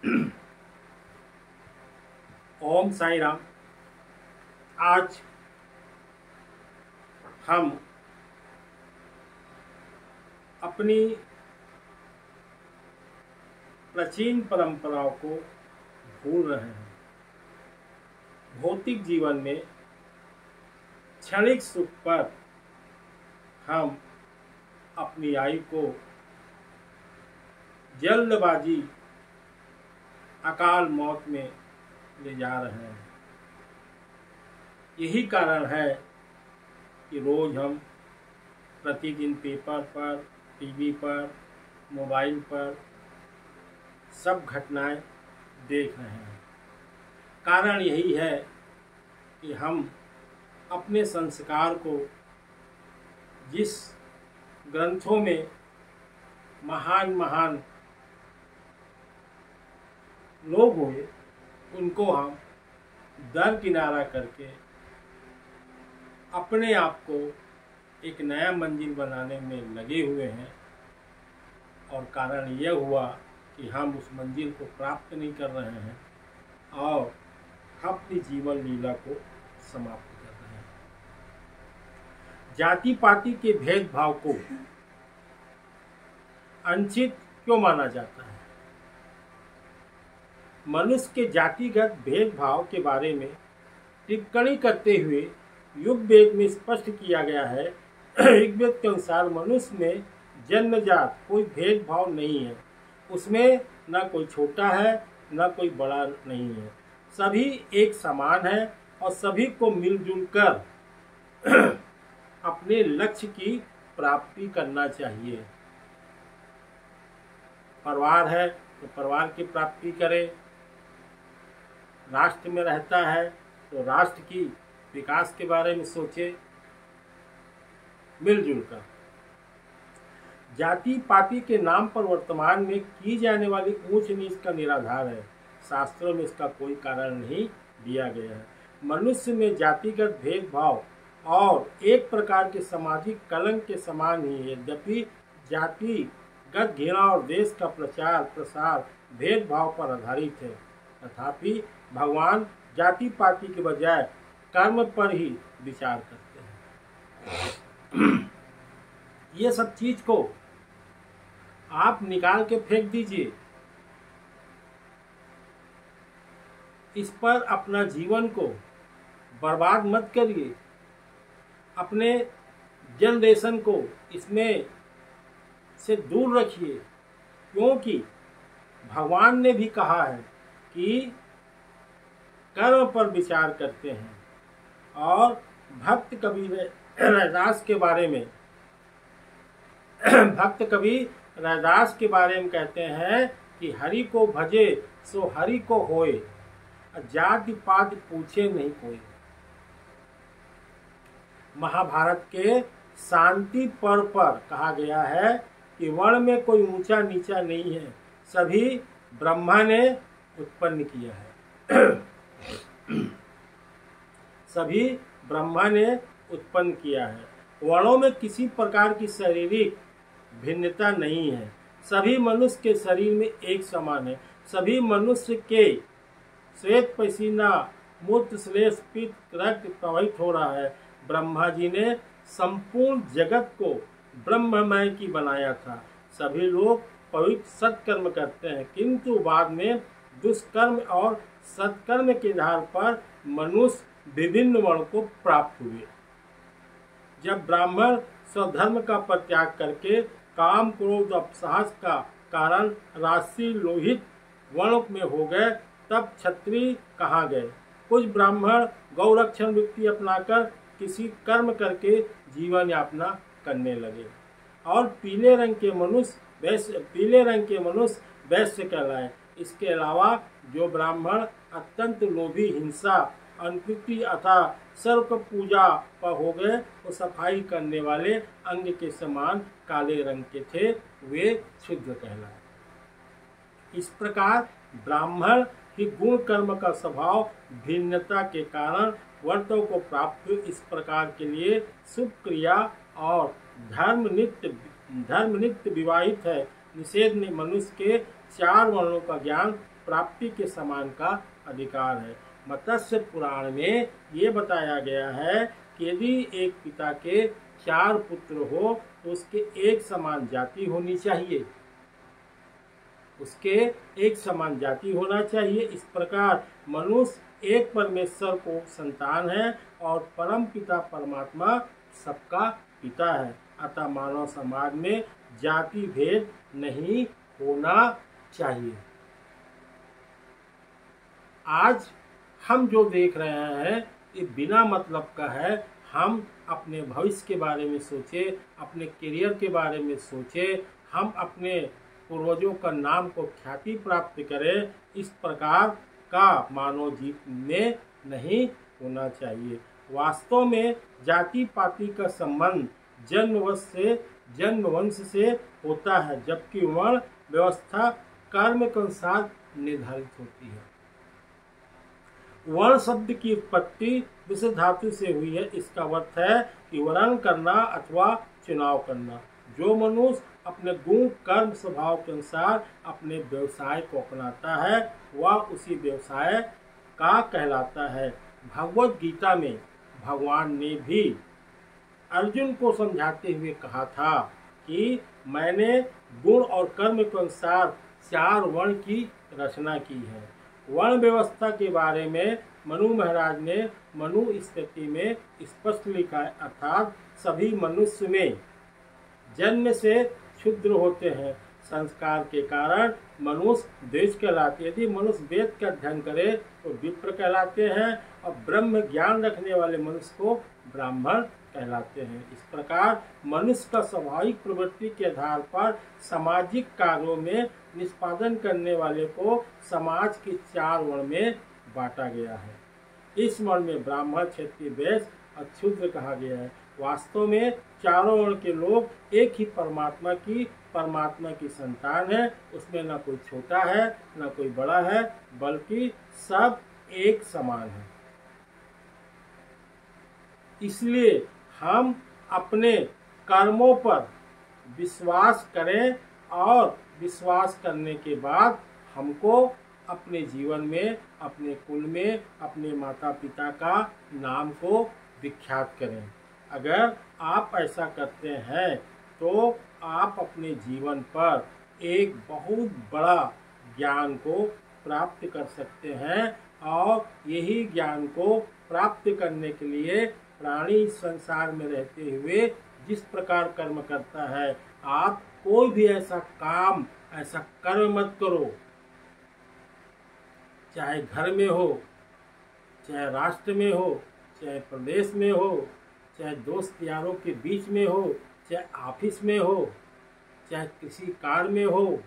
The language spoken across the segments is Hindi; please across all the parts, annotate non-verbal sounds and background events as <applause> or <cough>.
<clears throat> ओम साई राम। आज हम अपनी प्राचीन परंपराओं को भूल रहे हैं। भौतिक जीवन में क्षणिक सुख पर हम अपनी आयु को जल्दबाजी अकाल मौत में ले जा रहे हैं। यही कारण है कि रोज हम प्रतिदिन पेपर पर, टीवी पर, मोबाइल पर सब घटनाएँ देख रहे हैं। कारण यही है कि हम अपने संस्कार को जिस ग्रंथों में महान महान लोग हुए उनको हम दर किनारा करके अपने आप को एक नया मंजिल बनाने में लगे हुए हैं और कारण यह हुआ कि हम उस मंजिल को प्राप्त नहीं कर रहे हैं और अपनी जीवन लीला को समाप्त कर रहे हैं। जाति पाति के भेदभाव को अंचित क्यों माना जाता है? मनुष्य के जातिगत भेदभाव के बारे में टिप्पणी करते हुए युग वेद में स्पष्ट किया गया है। ऋग्वेद के अनुसार मनुष्य में जन्मजात कोई भेदभाव नहीं है। उसमें न कोई छोटा है, न कोई बड़ा नहीं है। सभी एक समान है और सभी को मिलजुल कर अपने लक्ष्य की प्राप्ति करना चाहिए। परिवार है तो परिवार की प्राप्ति करे। राष्ट्र में रहता है तो राष्ट्र की विकास के बारे में सोचे मिलजुल कर जाति पाति के नाम पर वर्तमान में की जाने वाली ऊंच नीच का निराधार है। शास्त्रों में इसका कोई कारण नहीं दिया गया है। मनुष्य में जातिगत भेदभाव और एक प्रकार के सामाजिक कलंक के समान ही है। यद्यपि जातिगत घृणा और देश का प्रचार प्रसार भेदभाव पर आधारित है, तथापि भगवान जाति पाति के बजाय कर्म पर ही विचार करते हैं। ये सब चीज़ को आप निकाल के फेंक दीजिए। इस पर अपना जीवन को बर्बाद मत करिए। अपने जनरेशन को इसमें से दूर रखिए, क्योंकि भगवान ने भी कहा है कि कर्म पर विचार करते हैं। और भक्त कवि रैदास के बारे में, भक्त कवि रैदास के बारे में कहते हैं कि हरि को भजे सो हरि को होए जाति पात पूछे नहीं कोई महाभारत के शांति पर्व पर कहा गया है कि वर्ण में कोई ऊँचा नीचा नहीं है, सभी ब्रह्मा ने उत्पन्न किया है। <clears throat> सभी ब्रह्मा ने उत्पन्न किया है। वर्णों में किसी प्रकार की शारीरिक भिन्नता नहीं है। सभी मनुष्य के शरीर में एक समान है। सभी मनुष्य के श्वेत पसीना, मूत्र श्लेष, पित्त, रक्त प्रवाहित हो रहा है। ब्रह्मा जी ने संपूर्ण जगत को ब्रह्ममय की बनाया था। सभी लोग पवित्र सत्कर्म करते हैं, किंतु बाद में दुष्कर्म और सत्कर्म के आधार पर मनुष्य विभिन्न वर्ण को प्राप्त हुए। जब ब्राह्मण स्वधर्म का परित्याग करके काम क्रोध अपसाहस का कारण राशि लोहित वर्ण में हो गए, तब क्षत्रिय कहा गए? कुछ ब्राह्मण गौरक्षण वृत्ति अपनाकर किसी कर्म करके जीवन यापना करने लगे। और पीले रंग के मनुष्य वैश्य पीले रंग के मनुष्य वैश्य कहलाए। इसके अलावा जो ब्राह्मण अत्यंत लोभी, हिंसा अनुकृति अथा सर्प पूजा पर हो गए, वो सफ़ाई करने वाले अंग के समान काले रंग के थे, वे शुद्ध कहलाए। इस प्रकार ब्राह्मण ही गुण कर्म का स्वभाव भिन्नता के कारण वर्तों को प्राप्त इस प्रकार के लिए शुभ क्रिया और धर्म नित्य धर्म नित्य विवाहित है। निषेध ने मनुष्य के चार वर्णों का ज्ञान प्राप्ति के समान का अधिकार है। मत्स्य पुराण में ये बताया गया है कि यदि एक पिता के चार पुत्र हो तो उसके एक समान जाति होनी चाहिए। उसके एक समान जाति होना चाहिए। इस प्रकार मनुष्य एक परमेश्वर को संतान है और परम पिता परमात्मा सबका पिता है। अतः मानव समाज में जाति भेद नहीं होना चाहिए। आज हम जो देख रहे हैं, ये बिना मतलब का है, हम अपने भविष्य के बारे में सोचे, अपने करियर के बारे में सोचे, हम अपने पूर्वजों का नाम को ख्याति प्राप्त करें, इस प्रकार का मानव जीवन में नहीं होना चाहिए। वास्तव में जाति पाति का संबंध जन्मवश से जन्म वंश से होता है, जबकि वर्ण व्यवस्था कर्म के अनुसार निर्धारित होती है। वर्ण शब्द की उत्पत्ति विश्व धातु से हुई है। इसका अर्थ है कि वर्ण करना अथवा चुनाव करना। जो मनुष्य अपने गुण, कर्म, स्वभाव के अनुसार अपने व्यवसाय को अपनाता है, वह उसी व्यवसाय का कहलाता है। भगवत गीता में भगवान ने भी अर्जुन को समझाते हुए कहा था कि मैंने गुण और कर्म के अनुसार चार वर्ण की रचना की है। वर्ण व्यवस्था के बारे में मनु महाराज ने मनु स्थिति में स्पष्ट लिखा है, अर्थात सभी मनुष्य में जन्म से क्षुद्र होते हैं। संस्कार के कारण मनुष्य देश कहलाते यदि मनुष्य वेद का अध्ययन करे तो विप्र कहलाते हैं और ब्रह्म ज्ञान रखने वाले मनुष्य को ब्राह्मण कहलाते हैं। इस प्रकार मनुष्य का स्वाभाविक प्रवृत्ति के आधार पर सामाजिक कार्यों में निष्पादन करने वाले को समाज के चार वर्ण में बांटा गया है। इस वर्ण में ब्राह्मण, क्षेत्रीय, वैश्य और क्षुद्र कहा गया है। वास्तव में चारों ओर के लोग एक ही परमात्मा की परमात्मा की संतान है। उसमें न कोई छोटा है, न कोई बड़ा है, बल्कि सब एक समान है। इसलिए हम अपने कर्मों पर विश्वास करें और विश्वास करने के बाद हमको अपने जीवन में, अपने कुल में, अपने माता पिता का नाम को विख्यात करें। अगर आप ऐसा करते हैं तो आप अपने जीवन पर एक बहुत बड़ा ज्ञान को प्राप्त कर सकते हैं और यही ज्ञान को प्राप्त करने के लिए प्राणी संसार में रहते हुए जिस प्रकार कर्म करता है, आप कोई भी ऐसा काम, ऐसा कर्म मत करो। चाहे घर में हो, चाहे राष्ट्र में हो, चाहे प्रदेश में हो चाहे दोस्त यारों के बीच में हो, चाहे ऑफ़िस में हो, चाहे किसी कार में हो,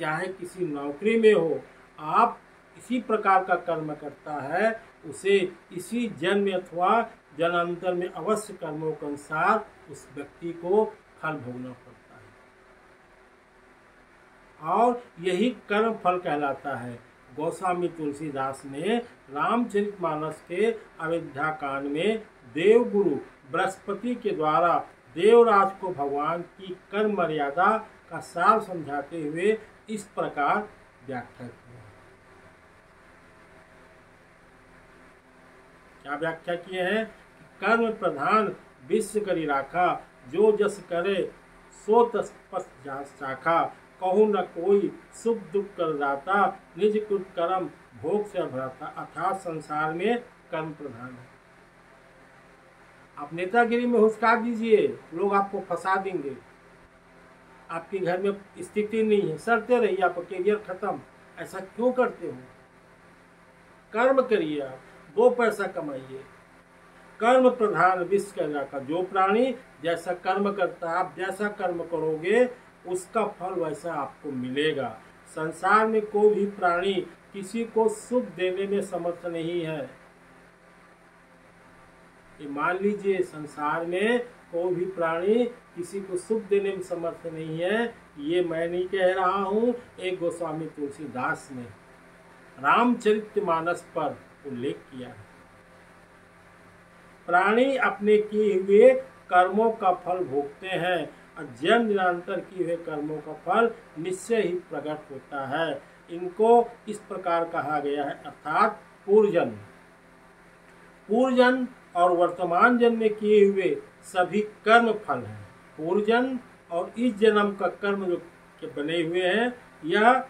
चाहे किसी नौकरी में हो, आप इसी प्रकार का कर्म करता है, उसे इसी जन्म अथवा जन्मांतर में अवश्य कर्मों के अनुसार उस व्यक्ति को फल भोगना पड़ता है। और यही कर्म फल कहलाता है। गोस्वामी तुलसीदास ने रामचरित मानस के अयोध्या कांड में देवगुरु बृहस्पति के द्वारा देवराज को भगवान की कर्म मर्यादा का सार समझाते हुए इस प्रकार व्याख्या किया। क्या व्याख्या किए हैं? कर्म प्रधान विश्व करी राखा, जो जस करे, सो तस्पस शाखा कहू न कोई सुख दुख कर दाता, निज कृत कर्म भोग से भराता अर्थात संसार में कर्म प्रधान है। आप नेतागिरी में हुस्कार दीजिए, लोग आपको फंसा देंगे। आपके घर में स्थिति नहीं है सरते रहिए आपका करियर खत्म। ऐसा क्यों करते हो? कर्म करिए आप, दो पैसा कमाइए। कर्म प्रधान विश्व का इलाका जो प्राणी जैसा कर्म करता है, आप जैसा कर्म करोगे, उसका फल वैसा आपको मिलेगा। संसार में कोई भी प्राणी किसी को सुख देने में समर्थ नहीं है। ये मान लीजिए संसार में कोई भी प्राणी किसी को सुख देने में समर्थ नहीं है, ये मैं नहीं कह रहा हूँ, एक गोस्वामी तुलसीदास ने रामचरित मानस पर उल्लेख किया है। प्राणी अपने किए हुए कर्मों का फल भोगते हैं, और जन्म निरंतर किए हुए कर्मों का फल निश्चय ही प्रकट होता है। इनको इस प्रकार कहा गया है, अर्थात पूर्वजन्म पूर्वजन्म और वर्तमान जन्म में किए हुए सभी कर्म फल हैं। पूर्व जन्म और इस जन्म का कर्म जो के बने हुए हैं, यह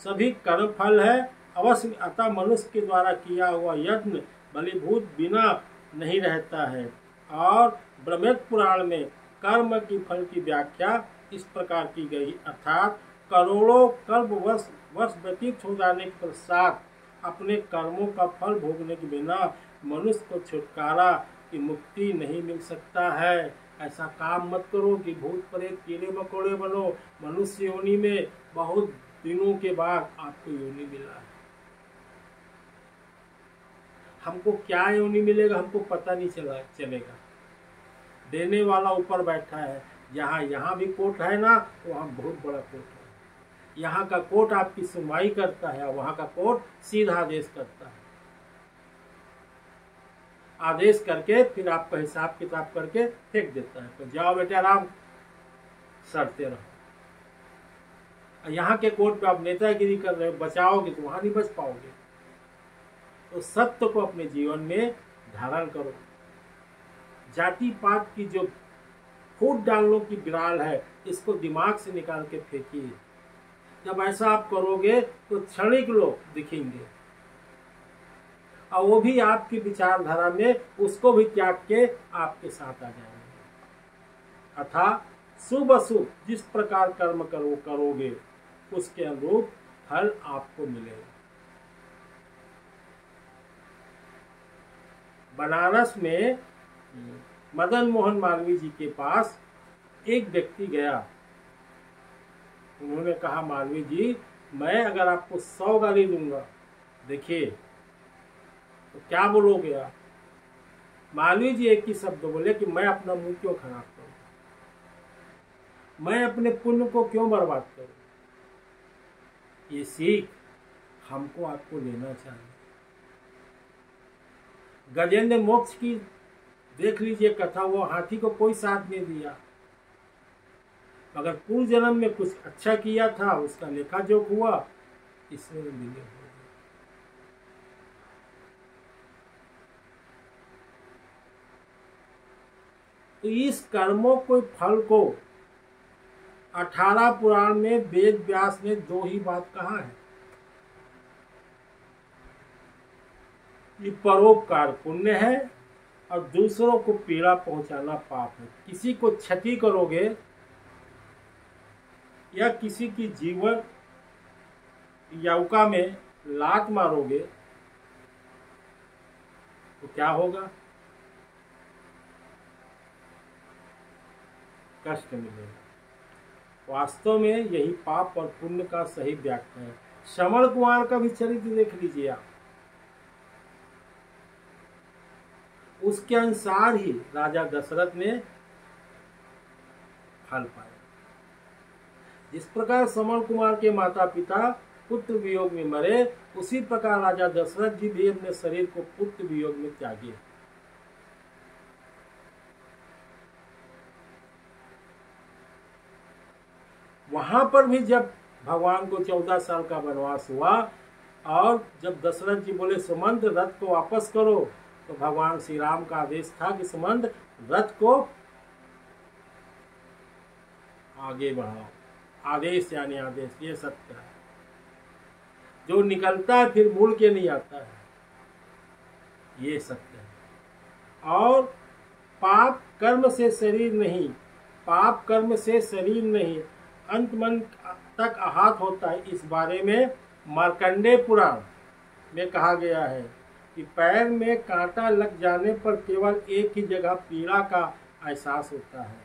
सभी कर्म फल है। अवश्य अतः मनुष्य के द्वारा किया हुआ यत्न बलिभूत बिना नहीं रहता है। और ब्रह्मत पुराण में कर्म की फल की व्याख्या इस प्रकार की गई, अर्थात करोड़ों कर्म वर्ष वर्ष व्यतीत हो जाने के पश्चात अपने कर्मों का फल भोगने के बिना मनुष्य को छुटकारा की मुक्ति नहीं मिल सकता है। ऐसा काम मत करो कि भूत प्रेत कीड़े मकोड़े बनो। मनुष्य योनि में बहुत दिनों के बाद आपको योनि मिला। है हमको क्या योनि मिलेगा हमको पता नहीं चला, चलेगा। देने वाला ऊपर बैठा है। जहाँ यहाँ भी कोर्ट है ना, वहाँ बहुत बड़ा कोर्ट है। यहाँ का कोर्ट आपकी सुनवाई करता है, वहाँ का कोर्ट सीधा आदेश करता है। आदेश करके, फिर आपका हिसाब किताब करके फेंक देता है। तो जाओ बेटे आराम, सड़ते रहो। यहाँ के कोर्ट पे आप नेतागिरी कर रहे हो, बचाओगे तो वहाँ नहीं बच पाओगे। तो सत्य को अपने जीवन में धारण करो। जाति पात की जो फूट डालने की बिराल है, इसको दिमाग से निकाल के फेंकिए। जब ऐसा आप करोगे तो क्षणिक लोग दिखेंगे। और वो भी आपकी विचारधारा में, उसको भी त्याग के आपके साथ आ जाएँगे। अथा शुभ अशुभ, जिस प्रकार कर्म करो, करोगे, उसके अनुरूप फल आपको मिलेगा। बनारस में मदन मोहन मालवीय जी के पास एक व्यक्ति गया। उन्होंने कहा, मालवीय जी, मैं अगर आपको सौ गाली दूँगा, देखिए तो क्या बोलोगे आप? मालवीय जी एक ही शब्द बोले कि मैं अपना मुँह क्यों खराब करूँ? मैं अपने पुण्य को क्यों बर्बाद करूँ? ये सीख हमको आपको लेना चाहिए। गजेंद्र मोक्ष की देख लीजिए कथा, वो हाथी को कोई साथ नहीं दिया। अगर पूर्व जन्म में कुछ अच्छा किया था, उसका लेखा जोक हुआ, इसमें मिले हुए तो इस कर्मों को फल को अठारह पुराण में वेद व्यास ने दो ही बात कहा है। ये परोपकार पुण्य है और दूसरों को पीड़ा पहुंचाना पाप है। किसी को क्षति करोगे या किसी की जीवन यौका में लात मारोगे तो क्या होगा? कष्ट मिलेगा वास्तव में यही पाप और पुण्य का सही व्याख्या है। श्रवण कुमार का भी चरित्र देख लीजिए आप। उसके अनुसार ही राजा दशरथ ने फल पाया। जिस प्रकार समण कुमार के माता पिता पुत्र वियोग में मरे, उसी प्रकार राजा दशरथ जी भी अपने शरीर को पुत्र वियोग में त्यागे। वहाँ पर भी जब भगवान को चौदह साल का वनवास हुआ और जब दशरथ जी बोले, सुमंत, रथ को वापस करो तो भगवान श्री राम का आदेश था कि सुमंत, रथ को आगे बढ़ाओ। आदेश यानी आदेश, ये सत्य है। जो निकलता है, फिर मुड़ के नहीं आता है। ये सत्य है। और पाप कर्म से शरीर नहीं, पाप कर्म से शरीर नहीं अंत मन तक आहत होता है इस बारे में मार्कंडे पुराण में कहा गया है कि पैर में कांटा लग जाने पर केवल एक ही जगह पीड़ा का एहसास होता है।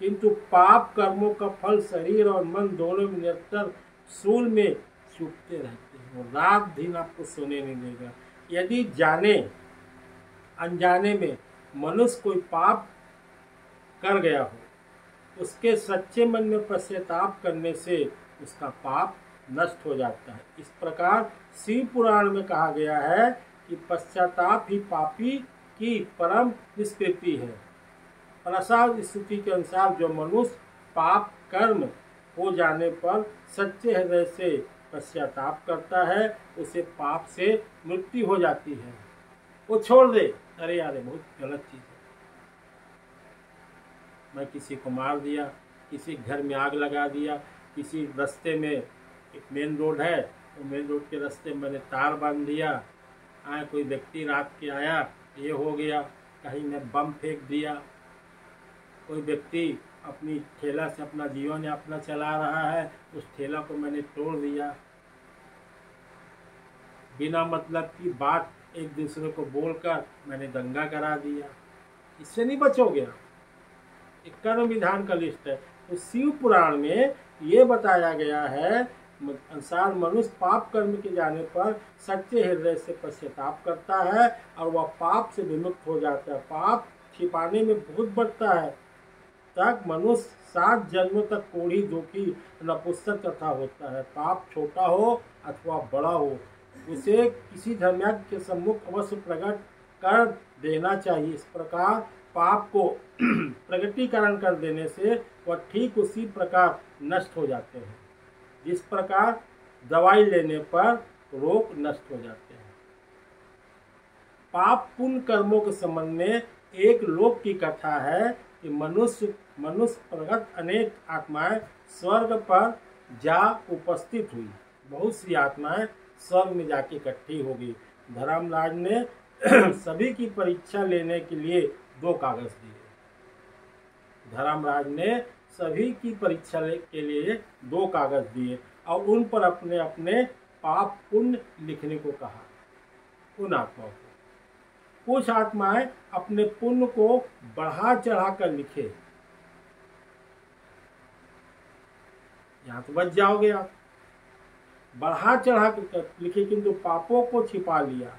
किंतु पाप कर्मों का फल शरीर और मन दोनों में निरंतर सूल में चुपते रहते हैं। रात दिन आपको सोने नहीं देगा। यदि जाने, अनजाने में मनुष्य कोई पाप कर गया हो उसके सच्चे मन में पश्चाताप करने से उसका पाप नष्ट हो जाता है। इस प्रकार शिव पुराण में कहा गया है कि पश्चाताप ही पापी की परम निष्कृति है। प्रसाद स्थिति के अनुसार जो मनुष्य पाप कर्म हो जाने पर सच्चे हृदय से पश्चाताप करता है, उसे पाप से मृत्यु हो जाती है। वो छोड़ दे। अरे यार बहुत गलत चीज़ मैं किसी को मार दिया, किसी घर में आग लगा दिया, किसी रास्ते में एक मेन रोड है तो मेन रोड के रास्ते मैंने तार बाँध दिया, आया कोई व्यक्ति रात के आया, ये हो गया, कहीं मैं बम फेंक दिया। कोई व्यक्ति अपनी ठेला से अपना जीवन अपना चला रहा है, उस ठेला को मैंने तोड़ दिया। बिना मतलब की बात एक दूसरे को बोलकर मैंने दंगा करा दिया। इससे नहीं बचोगे आप। कर्म विधान का लिस्ट है। तो शिव पुराण में ये बताया गया है, अनुसार मनुष्य पाप कर्म के जाने पर सच्चे हृदय से पश्चाताप करता है और वह पाप से विमुक्त हो जाता है। पाप छिपाने में बहुत बढ़ता है। तक मनुष्य सात जन्मों तक कोढ़ी दुखी नपुस्तक तथा होता है। पाप छोटा हो अथवा बड़ा हो, उसे किसी धर्मयाग के सम्मुख अवश्य प्रकट कर देना चाहिए। इस प्रकार पाप को <clears throat> प्रगटीकरण कर देने से वह ठीक उसी प्रकार नष्ट हो जाते हैं। जिस प्रकार दवाई लेने पर रोग नष्ट हो जाते हैं। पाप पुण्य कर्मों के संबंध में एक लोक की कथा है कि मनुष्य मनुष्य प्रगत अनेक आत्माएँ स्वर्ग पर जा उपस्थित हुई। बहुत सी आत्माएँ स्वर्ग में जाके इकट्ठी होगी धर्मराज ने <clears throat> सभी की परीक्षा लेने के लिए दो कागज़ दिए। धर्मराज ने सभी की परीक्षा के लिए दो कागज़ दिए और उन पर अपने अपने पाप पुण्य लिखने को कहा। उन आत्माओं को। कुछ आत्माएँ अपने पुण्य को बढ़ा चढ़ा कर लिखे। यहाँ तो बच जाओगे आप। बढ़ा चढ़ा कर लिखे किंतु पापों को छिपा लिया।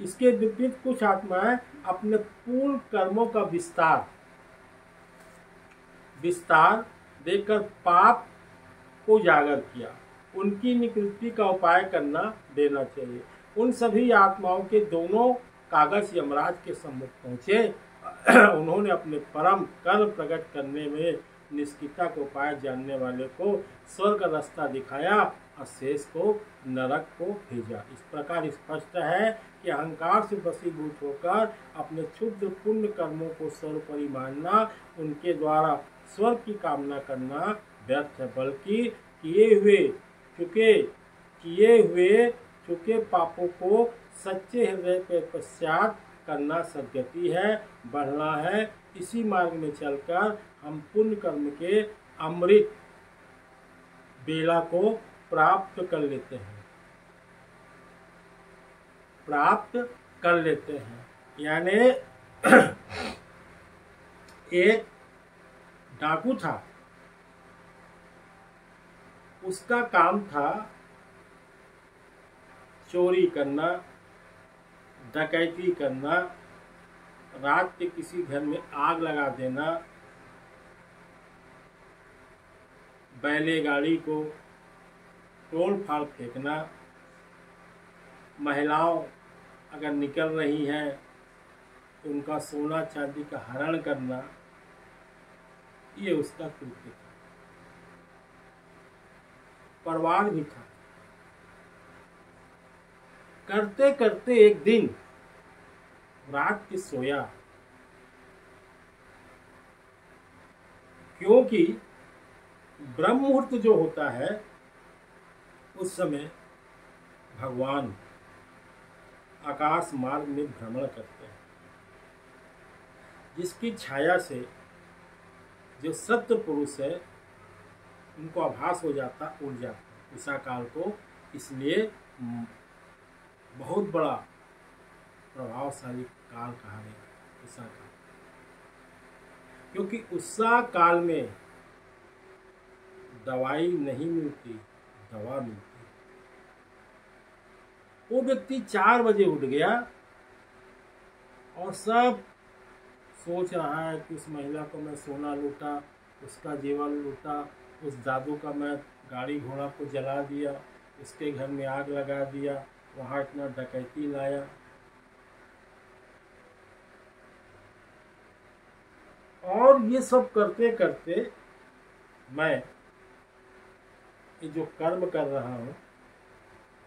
इसके विपरीत कुछ आत्माएँ अपने पूर्ण कर्मों का विस्तार विस्तार देकर पाप को उजागर किया। उनकी निकृति का उपाय करना देना चाहिए। उन सभी आत्माओं के दोनों कागज़ यमराज के सम्मुख पहुँचे। <clears throat> उन्होंने अपने परम कर्म प्रकट करने में निष्ठिता को उपाय जानने वाले को स्वर्ग रास्ता दिखाया। और शेष को, नरक को भेजा। इस प्रकार स्पष्ट है कि अहंकार से बसीभूत होकर अपने क्षुद्र पुण्य कर्मों को सर्वपरि मानना, उनके द्वारा स्वर्ग की कामना करना व्यर्थ है, बल्कि किए हुए, चुके, किए हुए, चुके पापों को सच्चे हृदय के पश्चात करना सदगति है, बढ़ना है। इसी मार्ग में चलकर हम पुण्य कर्म के अमृत बेला को प्राप्त कर लेते हैं। प्राप्त कर लेते हैं। यानी <clears throat> एक डाकू था। उसका काम था चोरी करना, डकैती करना, रात के किसी घर में आग लगा देना बैले गाड़ी को तोड़ फाड़ फेंकना, महिलाओं अगर निकल रही हैं तो उनका सोना चांदी का हरण करना, ये उसका कृत्य था। परवान भी था। करते करते एक दिन, रात के सोया। क्योंकि ब्रह्म मुहूर्त जो होता है उस समय भगवान आकाश मार्ग में भ्रमण करते हैं, जिसकी छाया से जो सत्य पुरुष है, उनको आभास हो जाता, उड़ जाता उषा काल को इसलिए बहुत बड़ा प्रभावशाली काल कहा गया उषा काल क्योंकि उषा काल में दवाई नहीं मिलती, दवा मिलती। वो व्यक्ति चार बजे उठ गया और सब सोच रहा है कि उस महिला को मैं सोना लूटा, उसका जीवन लूटा, उस दादू का मैं गाड़ी घोड़ा को जला दिया, उसके घर में आग लगा दिया, वहाँ इतना डकैती लाया। और ये सब करते करते मैं ये जो कर्म कर रहा हूँ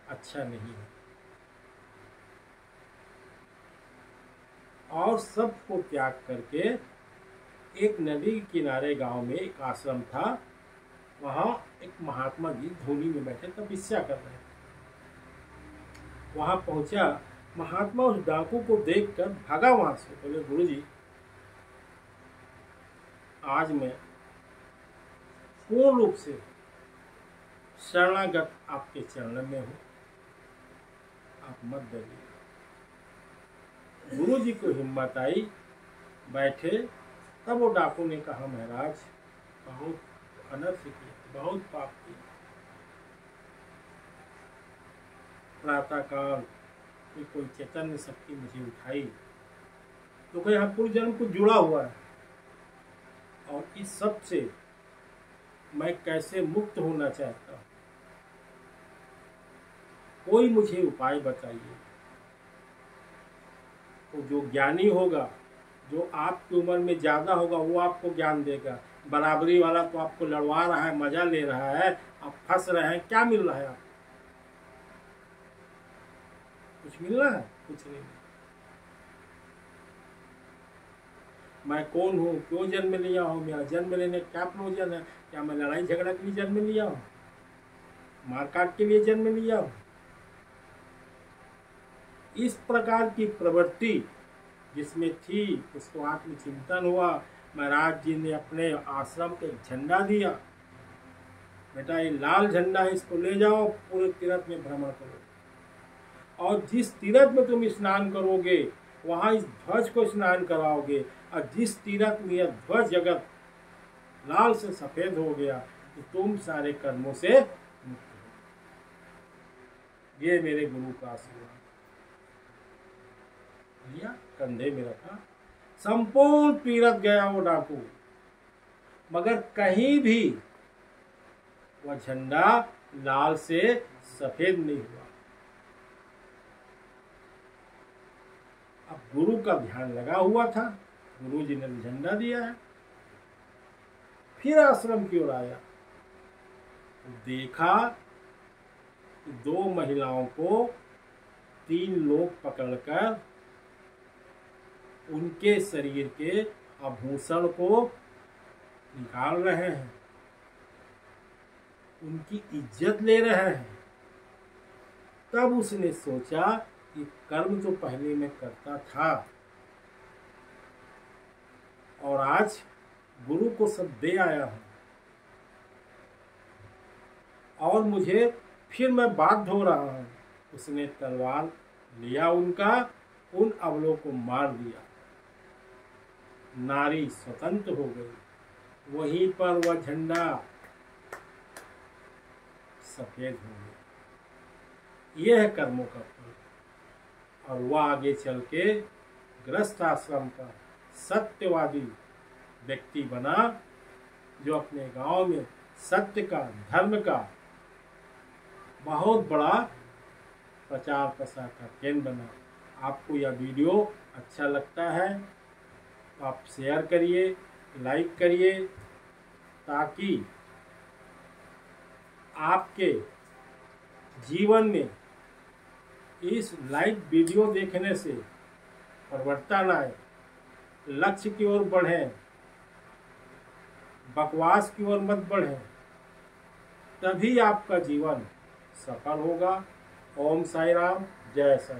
अच्छा नहीं है। और सबको त्याग करके एक नदी किनारे गाँव में एक आश्रम था। वहाँ एक महात्मा जी धोनी में बैठे तपस्या कर रहे थे। वहाँ पहुँचा, महात्मा उस डाकू को देखकर भागा वहाँ से। बोले गुरु जी आज मैं पूर्ण रूप से शरणागत आपके चरण में हूँ। आप मत डरिए। गुरु जी को हिम्मत आई बैठे, तब वो डाकू ने कहा, महाराज, बहुत अनर्थ किया, बहुत पाप किया। प्रातःकाल कि कोई चैतन्य शक्ति मुझे उठाई तो कोई यहाँ पूर्व जन्म को जुड़ा हुआ है। और इस सबसे मैं कैसे मुक्त होना चाहता हूँ? कोई मुझे उपाय बताइए। तो जो ज्ञानी होगा, जो आपकी उम्र में ज़्यादा होगा, वो आपको ज्ञान देगा। बराबरी वाला तो आपको लड़वा रहा है, मज़ा ले रहा है, आप फंस रहे हैं, क्या मिल रहा है आपको? कुछ मिल रहा है? कुछ नहीं। मैं कौन हूँ? क्यों जन्म लिया हूँ? मेरा जन्म लेने क्या प्रयोजन है? क्या मैं लड़ाई झगड़ा के लिए जन्म लिया हूँ? मारकाट के लिए जन्म लिया हूँ? इस प्रकार की प्रवृत्ति जिसमें थी, उसको आत्मचिंतन हुआ। महाराज जी ने अपने आश्रम पे झंडा दिया। बेटा, ये लाल झंडा है, इसको ले जाओ, पूरे तीर्थ में भ्रमण करो। और जिस तीर्थ में तुम स्नान करोगे, वहाँ इस ध्वज को स्नान कराओगे। और जिस तीर्थ में यह ध्वज जगत लाल से सफ़ेद हो गया तो तुम सारे कर्मों से मुक्त हो। ये मेरे गुरु का आशीर्वाद। लिया कंधे में रखा। संपूर्ण पीरत गया वो डाकू। मगर कहीं भी वह झंडा लाल से सफ़ेद नहीं हुआ। अब गुरु का ध्यान लगा हुआ था। गुरु जी ने झंडा दिया है। फिर आश्रम की ओर आया। देखा दो महिलाओं को तीन लोग पकड़कर उनके शरीर के आभूषण को निकाल रहे हैं। उनकी इज़्ज़त ले रहे हैं। तब उसने सोचा कि कर्म तो पहले मैं करता था और आज गुरु को सब दे आया हूँ। और मुझे फिर मैं बाध्य हो रहा हूँ। उसने तलवार लिया उनका, उन अवलों को मार दिया। नारी स्वतंत्र हो गई। वहीं पर वह झंडा सफ़ेद हो गया। यह है कर्मों का फल और वह आगे चल के ग्रस्त आश्रम का सत्यवादी व्यक्ति बना, जो अपने गाँव में सत्य का, धर्म का बहुत बड़ा प्रचार प्रसार का केंद्र बना। आपको यह वीडियो अच्छा लगता है आप शेयर करिए लाइक करिए, ताकि आपके जीवन में इस लाइव वीडियो देखने से परिवर्तन आए, लक्ष्य की ओर बढ़ें, बकवास की ओर मत बढ़ें, तभी आपका जीवन सफल होगा। ओम साई राम जय साई